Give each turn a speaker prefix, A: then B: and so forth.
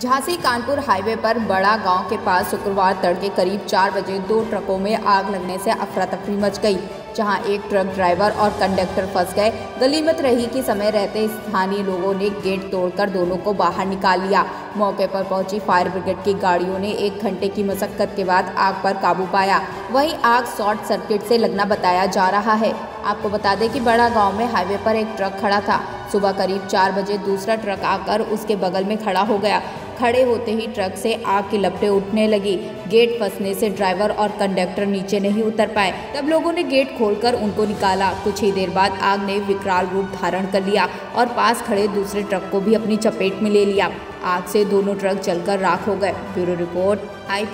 A: Jhansi Kanpur highway पर बड़ा गाँव के पास शुक्रवार तड़के करीब चार बजे दो ट्रकों में आग लगने से अफरा तफरी मच गई, जहाँ एक ट्रक ड्राइवर और कंडक्टर फंस गए। गलीमत रही कि समय रहते स्थानीय लोगों ने गेट तोड़कर दोनों को बाहर निकाल लिया। मौके पर पहुँची फायर ब्रिगेड की गाड़ियों ने एक घंटे की मशक्कत के बाद आग पर काबू पाया। वहीं आग शॉर्ट सर्किट से लगना बताया जा रहा है। आपको बता दें कि बड़ा गाँव में हाईवे पर एक ट्रक खड़ा था। सुबह करीब चार बजे दूसरा ट्रक आकर उसके बगल में खड़ा हो गया। खड़े होते ही ट्रक से आग की लपटें उठने लगी। गेट फंसने से ड्राइवर और कंडक्टर नीचे नहीं उतर पाए। तब लोगों ने गेट खोलकर उनको निकाला। कुछ ही देर बाद आग ने विकराल रूप धारण कर लिया और पास खड़े दूसरे ट्रक को भी अपनी चपेट में ले लिया। आग से दोनों ट्रक चलकर राख हो गए। ब्यूरो रिपोर्ट आई